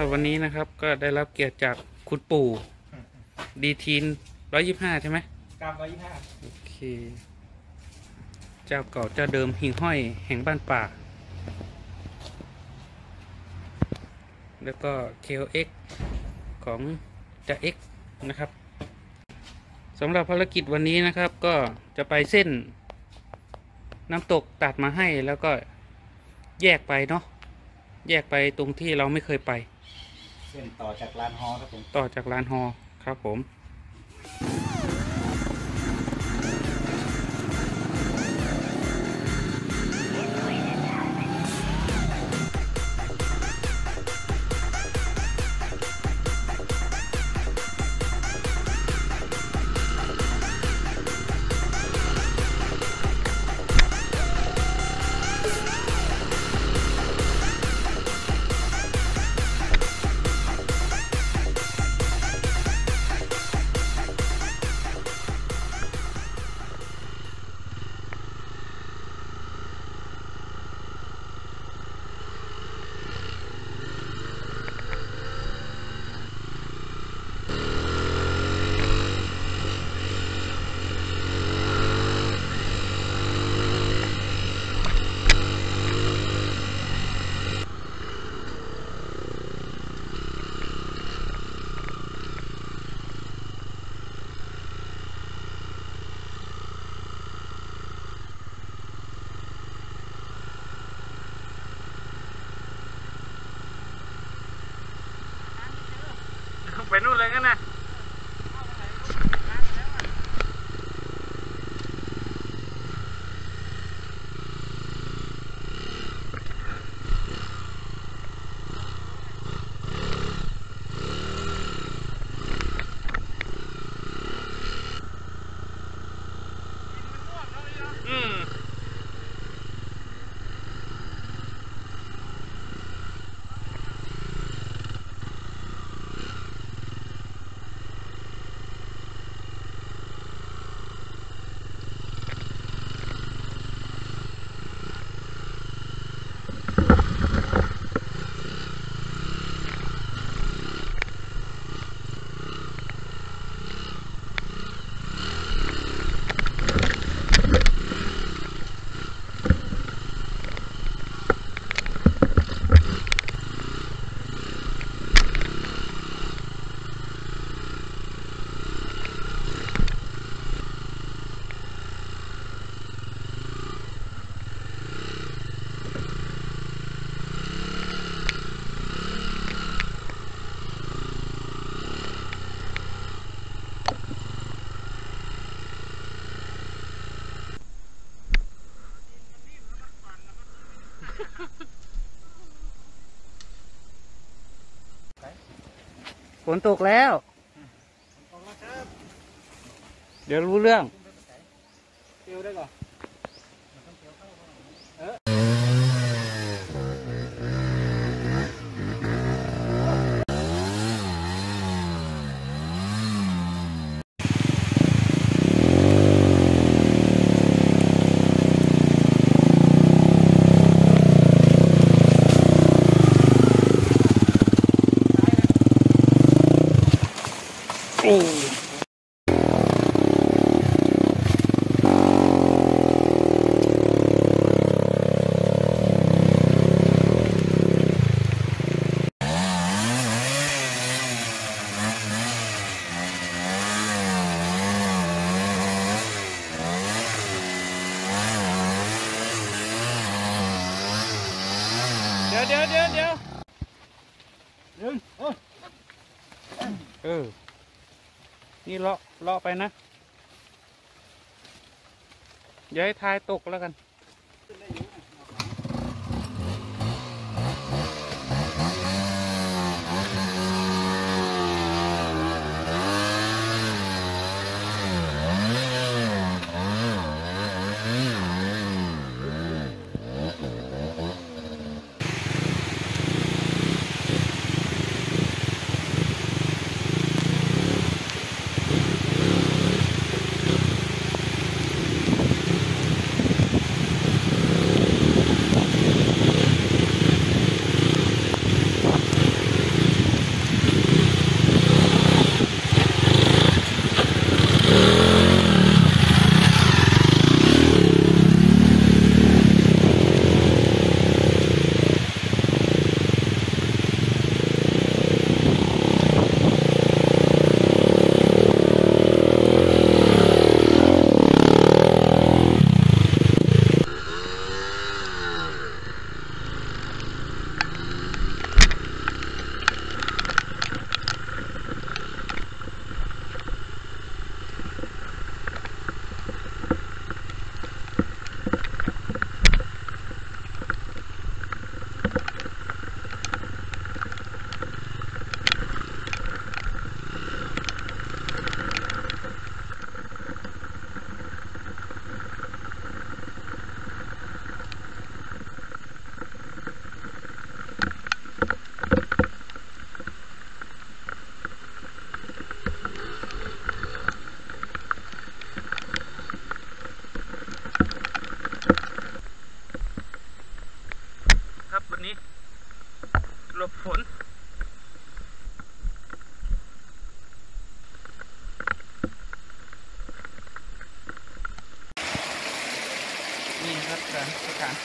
หรับวันนี้นะครับ ก็ได้รับเกียรติจากคุณปู่ดีทีนร้อยยี่ห้าใช่ไหมกรัมร้อยยี่ห้าโอเค เจ้าเก่าเจ้าเดิมหิ่งห้อยแห่งบ้านป่า แล้วก็ KOX ของจ่า X นะครับสำหรับภารกิจวันนี้นะครับก็จะไปเส้นน้ำตกตัดมาให้แล้วก็แยกไปเนาะแยกไปตรงที่เราไม่เคยไป เส้นต่อจากลานฮอครับผม ต่อจากร้านฮอครับผม ไปนู่นเลยกันนะ อืม ฝ นตกแล้ว เดี๋ยวรู้เรื่อง ดี๋ยวเดี๋ยวเดี๋ยวเดี๋ยวหนึ่งโอ้ยเออ นี่เลาะเลาะไปนะอย่าให้ทายตกแล้วกัน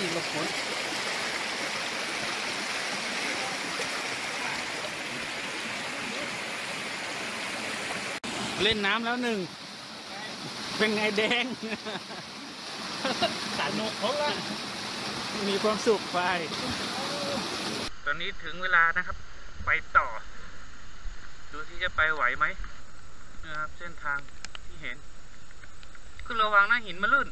ที่ลบฝนเล่นน้ำแล้วหนึ่ง เป็นไงแดง สนุกเขาละมีความสุขไป ตอนนี้ถึงเวลานะครับ ไปต่อ ดูที่จะไปไหวไหมนะครับ เส้นทางที่เห็น คือระวังนะหินมาลื่น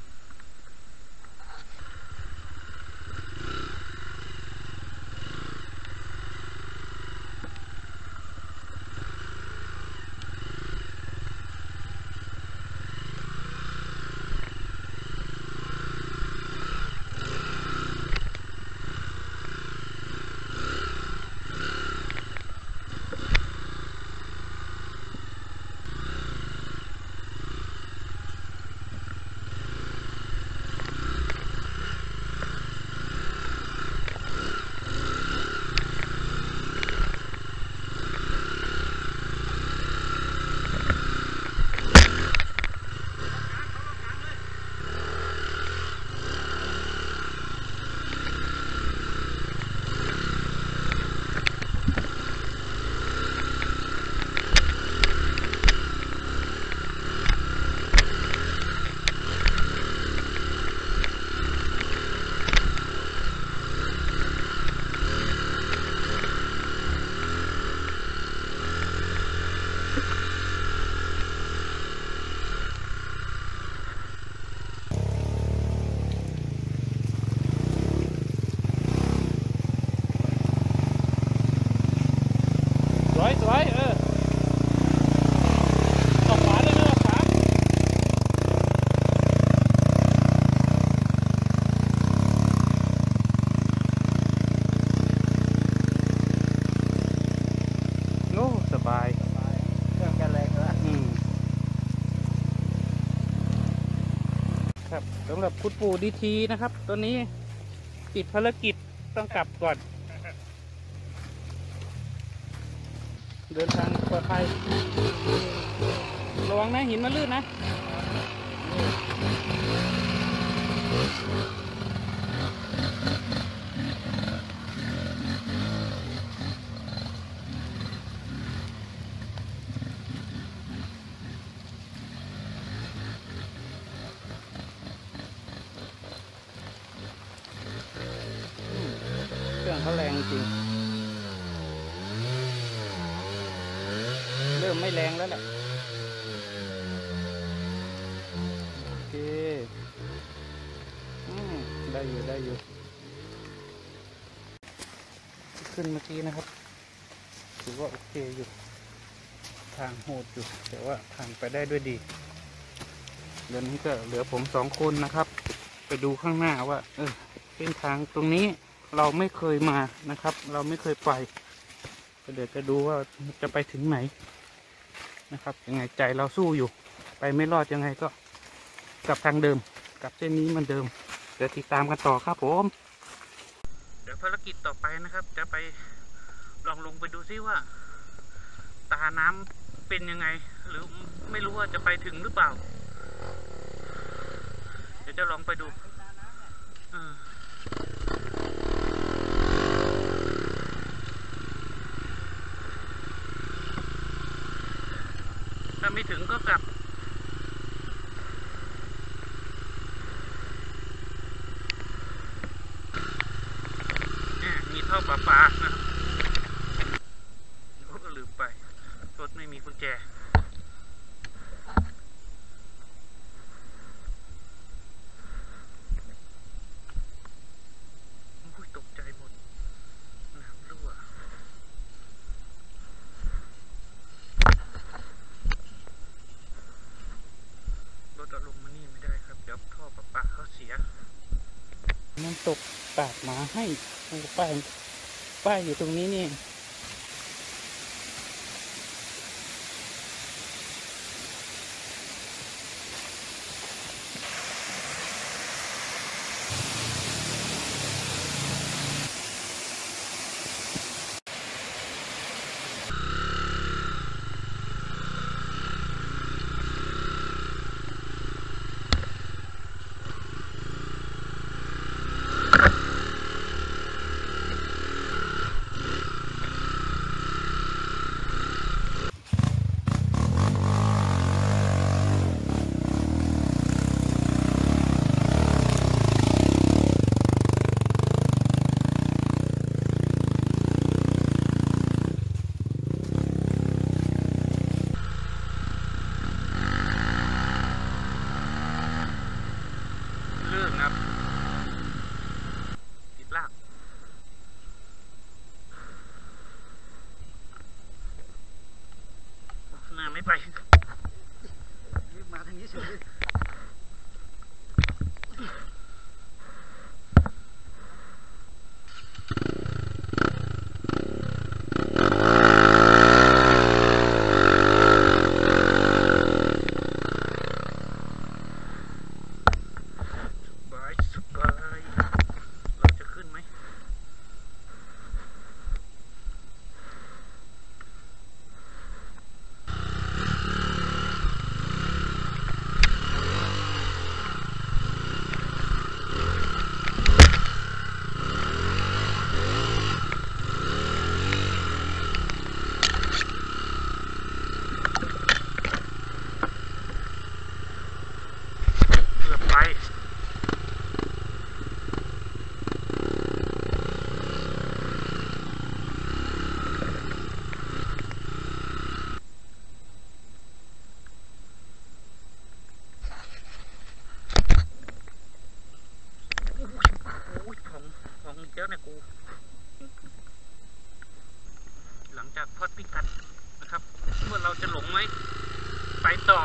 คุณปู่ดีทีนะครับ ตัวนี้ติดภารกิจต้องกลับก่อน เดินทางปลอดภัยระวังนะหินมันลื่นนะ เครื่องเขาแรงจริง เริ่มไม่แรงแล้วแหละโอเคอืมได้อยู่ได้อยู่ ขึ้นเมื่อกี้นะครับ ถือว่าโอเคอยู่ ทางโหดอยู่แต่ว่าผ่านไปได้ด้วยดีเดี๋ยวนี้ก็เหลือผมสองคนนะครับ ไปดูข้างหน้าว่า เออเส้นทางตรงนี้เราไม่เคยมานะครับ เราไม่เคยไปก็เดี๋ยวจะดูว่าจะไปถึงไหนนะครับยังไงใจเราสู้อยู่ ไปไม่รอดยังไงก็กลับทางเดิมกลับเส้นนี้เหมันเดิมเดี๋ยวติดตามกันต่อครับผมเดี๋ยวภารกิจต่อไปนะครับ จะไป ลองลงไปดูซิว่า ตาน้ำเป็นยังไง หรือไม่รู้ว่าจะไปถึงหรือเปล่า เดี๋ยวจะลองไปดูถ้าไม่ถึงก็กลับ เนี่ยมีท่อประปานะครับโอ้ลืมไป รถไม่มีกุญแจ อุ้ยตกใจหมด น้ำรั่ว รถเอาลงมานี่ไม่ได้ครับ เดี๋ยวท่อประปาเขาเสีย มัน ตกตากหมาให้ป้ายป้ายอยู่ตรงนี้นี่ หลังจากพอดพิกัดนะครับ เมื่อเราจะหลงไหมไปต่อ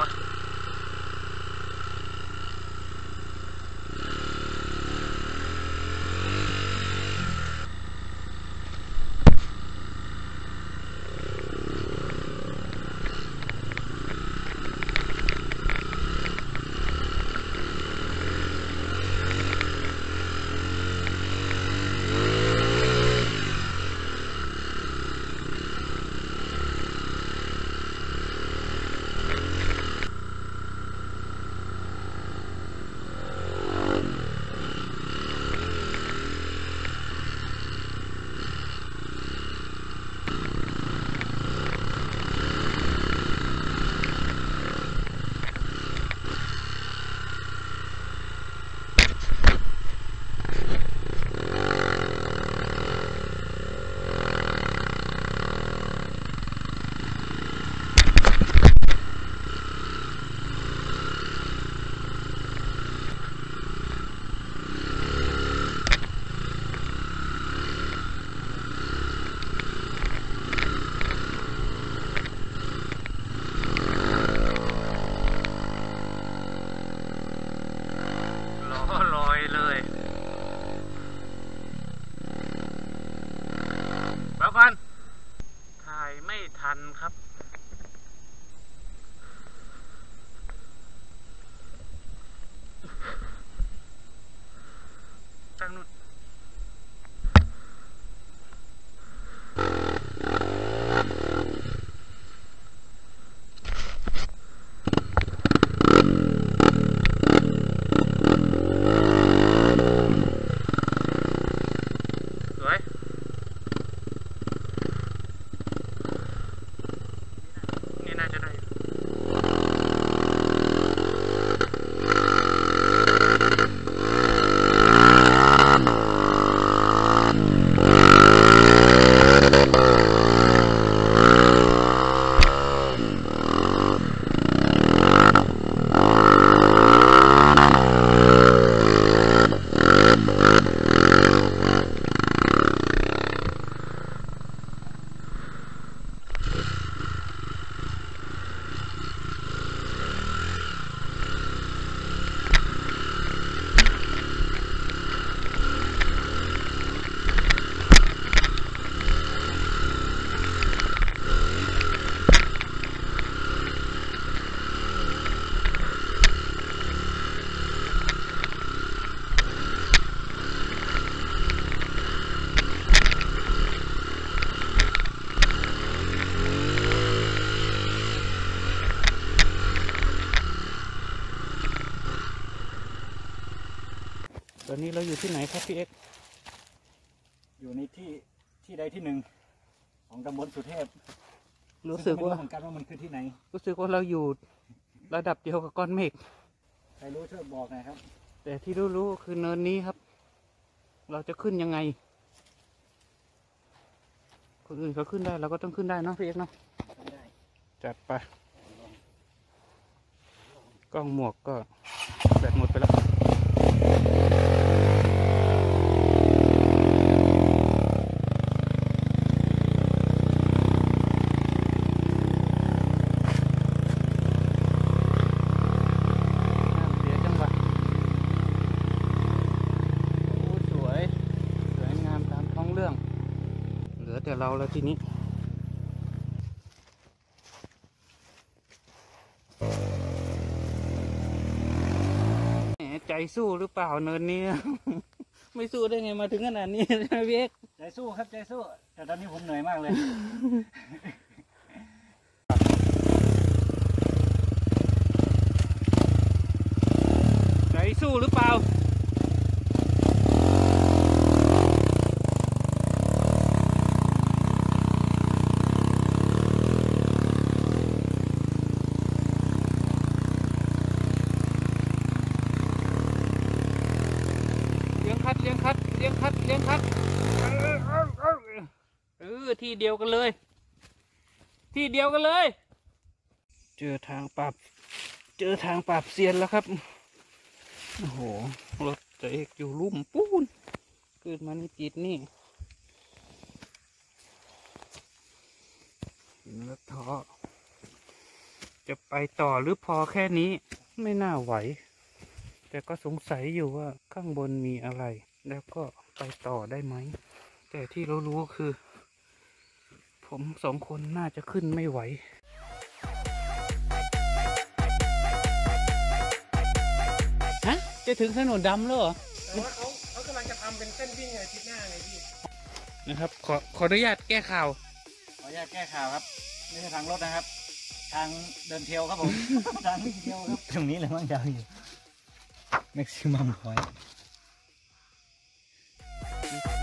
ล้อลอยเลยป้าพันธุ์ถ่ายไม่ทันครับ ตั้ อนนี้เราอยู่ที่ไหนครับพี่เอ็กซ์อยู่ในที่ที่ใดที่หนึ่ง ของตำบลสุเทพรู้สึกว่า ไม่เหมือนกันว่ามันคือที่ไหน รู้สึกว่าเราอยู่ระดับเดียวกับก้อนเมฆใครรู้ช่วยบอกหน่อยครับ แต่ที่รู้ๆคือเนินนี้ครับ เราจะขึ้นยังไง คนอื่นเขาขึ้นได้เราก็ต้องขึ้นได้เนาะพี่เอกเนาะทำได้จัดไปกล้องหมวกก็แบตหมดไปแล้ว แต่เราแล้วทีนี้แหมใจสู้หรือเปล่าเนินนี้ ไม่สู้ได้ไงมาถึงขนาดนี้ใช่ไหมพี่เอกใจสู้ครับใจสู้ แต่ตอนนี้ผมเหนื่อยมากเลยใจสู้หรือเปล่า เลี้ยงคัดเลี้ย งคัดเลี้ยงคัดเออเออเออเออที่เดียวกันเลย ที่เดียวกันเลย เจอทางปรับ เจอทางปรับเซียนแล้วครับโอ้โหรถจะเอกอยู่ลุ่มปูนเกิดมานี่ติดนี่ห็นแล้วท้อจะไปต่อหรือพอแค่นี้ ไม่น่าไหว แต่ก็สงสัยอยู่ว่าข้างบนมีอะไร แล้วก็ ไปต่อได้ไหม แต่ที่เรารู้คือ ผมสองคนน่าจะขึ้นไม่ไหวฮะจะถึงถนนดำแล้วเหรอแต่ว่าเขาเขากำลังจะทำเป็นเส้นวิ่งอาทิตย์หน้าไงพี่นะครับ ขอขออนุญาตแก้ข่าว ขออนุญาตแก้ข่าวครับนี่คือทางรถนะครับ ทางเดินเที่ยวครับผม ทางวิ่งเที่ยวครับ ตรงนี้เลยมั้งยาวอยู่ maximum point Thank you.